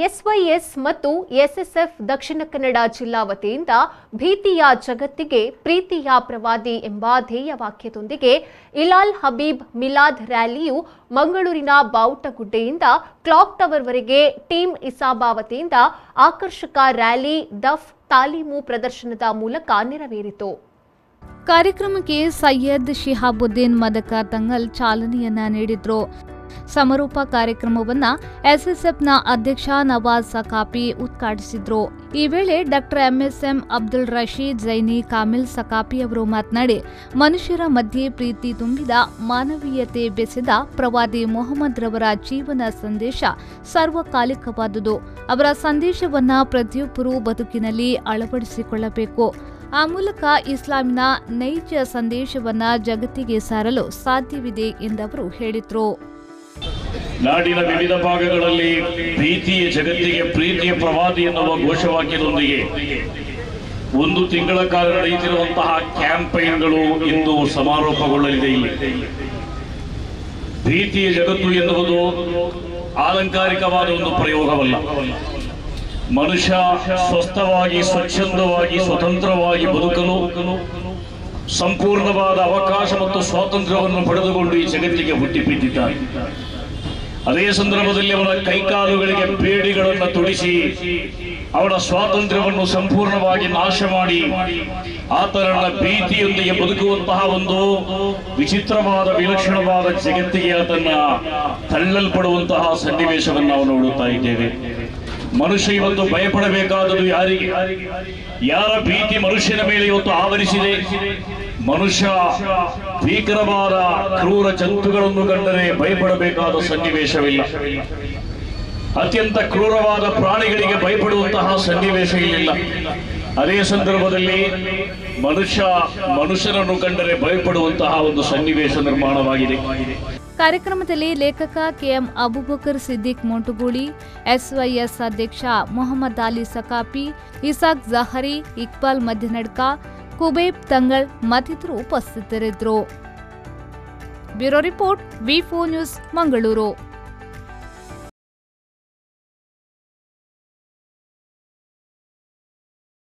SYS ಮತ್ತು SSF Dakshina Kannada ಜಿಲ್ಲಾ ವತಿಯಿಂದ ಭೀತಿಯ ಜಗತ್ತಿಗೆ ಪ್ರೀತಿಯ ಪ್ರವಾದಿ ಎಂಬ ಧ್ಯೇಯ ವಾಕ್ಯದೊಂದಿಗೆ ಇಲಾಲ್ ಹಬೀಬ್ ಮಿಲಾದ್ ರ್ಯಾಲಿಯು ಮಂಗಳೂರಿನ ಬಾವುಟಗುಡ್ಡೆಯಿಂದ ಕ್ಲಾಕ್ ಟವರ್ವರೆಗೆ ಟೀಮ್ ಇಸಾಬಾ ವತಿಯಿಂದ ಆಕರ್ಷಕ ರ್ಯಾಲಿ ದಫ್ ತಾಲೀಮು ಪ್ರದರ್ಶನದ ಮೂಲಕ ನೆರವೇರಿತು. ಕಾರ್ಯಕ್ರಮಕ್ಕೆ ಸೈಯದ್ ಶಿಹಾಬುದ್ದೀನ್ ಮದಕ ತಂಗಲ್ ಚಾಲನೆಯನ್ನ ನೀಡಿದ್ರು. ಸಮಾರೋಪ ಕಾರ್ಯಕ್ರಮವನ್ನ ಎಸ್ಎಸ್ಎಫ್ನ ಅಧ್ಯಕ್ಷ ನವಾಜ್ ಸಕಾಪಿ ಉದ್ಘಾಟಿಸಿದ್ರು. ಈ ವೇಳೆ ಡಾಕ್ಟರ್ ಎಂಎಸ್ಎಂ ಅಬ್ದುಲ್ ರಶೀದ್, ಜೈನಿ ಕಾಮಿಲ್ ಸಕಾಪಿ ಅವರು ಮಾತನಾಡಿ, ಮನುಷ್ಯರ ಮಧ್ಯೆ ಪ್ರೀತಿ ತುಂಬಿದ, ಮಾನವೀಯತೆ ಬೆಸೆದ ಪ್ರವಾದಿ ಮೊಹಮ್ಮದ್ ರವರ ಜೀವನ ಸಂದೇಶ ಸಾರ್ವಕಾಲಿಕವಾದುದು. ಅವರ ಸಂದೇಶವನ್ನ ಪ್ರತಿಯೊಬ್ಬರೂ ಬದುಕಿನಲ್ಲಿ ಅಳವಡಿಸಿಕೊಳ್ಳಬೇಕು. ಆ ಮೂಲಕ ಇಸ್ಲಾಮಿನ ನೈಜ ಸಂದೇಶವನ್ನ ಜಗತ್ತಿಗೆ ಸಾರಲು ಸಾಧ್ಯವಿದೆ ಎಂದವರು ಹೇಳಿದ್ರು. ನಾಡಿನ ವಿವಿಧ ಭಾಗಗಳಲ್ಲಿ ಪ್ರೀತಿಯ ಜಗತ್ತಿಗೆ ಪ್ರೀತಿಯ ಪ್ರವಾದಿ ಎನ್ನುವ ಘೋಷವಾಕ್ಯದೊಂದಿಗೆ ಒಂದು ತಿಂಗಳ ಕಾಲ ನಡೆಯುತ್ತಿರುವಂತಹ ಕ್ಯಾಂಪೈನ್ಗಳು ಇಂದು ಸಮಾರೋಪಗೊಳ್ಳಲಿದೆ ಇಲ್ಲಿ. ಪ್ರೀತಿಯ ಜಗತ್ತು ಎನ್ನುವುದು ಆಲಂಕಾರಿಕವಾದ ಒಂದು ಪ್ರಯೋಗವಲ್ಲ. ಮನುಷ್ಯ ಸ್ವಸ್ಥವಾಗಿ, ಸ್ವಚ್ಛಂದವಾಗಿ, ಸ್ವತಂತ್ರವಾಗಿ ಬದುಕಲು ಸಂಪೂರ್ಣವಾದ ಅವಕಾಶ ಮತ್ತು ಸ್ವಾತಂತ್ರ್ಯವನ್ನು ಪಡೆದುಕೊಂಡು ಈ ಜಗತ್ತಿಗೆ ಹುಟ್ಟಿಬಿದ್ದಿದ್ದಾನೆ ಅದೇ ಸಂದರ್ಭದಲ್ಲಿ ಅವನ ಕೈಕಾಲುಗಳಿಗೆ ಬೇಡಿಗಳನ್ನು ತುಡಿಸಿ ಅವನ ಸ್ವಾತಂತ್ರ್ಯವನ್ನು ಸಂಪೂರ್ಣವಾಗಿ ನಾಶ ಮಾಡಿ ಆತನನ್ನ ಭೀತಿಯೊಂದಿಗೆ ಬದುಕುವಂತಹ ಒಂದು ವಿಚಿತ್ರವಾದ, ವಿಲಕ್ಷಣವಾದ ಜಗತ್ತಿಗೆ ಆತನ್ನ ತಳ್ಳಲ್ಪಡುವಂತಹ ಸನ್ನಿವೇಶವನ್ನು ನಾವು ನೋಡುತ್ತಾ ಇದ್ದೇವೆ. ಮನುಷ್ಯ ಇವತ್ತು ಭಯಪಡಬೇಕಾದದ್ದು ಯಾರಿಗೆ? ಯಾರ ಭೀತಿ ಮನುಷ್ಯನ ಮೇಲೆ ಇವತ್ತು ಆವರಿಸಿದೆ? ಮನುಷ್ಯ ಭೀಕರವಾದ, ಕ್ರೂರ ಜಂತುಗಳನ್ನು ಕಂಡರೆ ಭಯಪಡಬೇಕಾದ ಸನ್ನಿವೇಶವಿಲ್ಲ. ಅತ್ಯಂತ ಕ್ರೂರವಾದ ಪ್ರಾಣಿಗಳಿಗೆ ಭಯಪಡುವಂತಹ ಸನ್ನಿವೇಶ ಇಲ್ಲಿಲ್ಲ. ಅದೇ ಸಂದರ್ಭದಲ್ಲಿ ಮನುಷ್ಯ ಮನುಷ್ಯರನ್ನು ಕಂಡರೆ ಭಯಪಡುವಂತಹ ಒಂದು ಸನ್ನಿವೇಶ ನಿರ್ಮಾಣವಾಗಿದೆ. ಕಾರ್ಯಕ್ರಮದಲ್ಲಿ ಲೇಖಕ ಕೆಎಂ ಅಬುಬಕರ್ ಸಿದ್ದಿಕ್ ಮೊಂಟುಗೂಳಿ ಎಸ್ವೈಎಸ್ ಅಧ್ಯಕ್ಷ ಮೊಹಮ್ಮದ್ ಅಲಿ ಸಕಾಪಿ ಇಸಾಕ್ ಜಹರಿ, ಇಕ್ಬಾಲ್ ಮಧ್ಯನಡ್ಕ, ಕುಬೇಬ್ ತಂಗಳ್ ಮತ್ತಿತರರು ಉಪಸ್ಥಿತರಿದ್ದರು. Bureau report, V news, Mangaluru.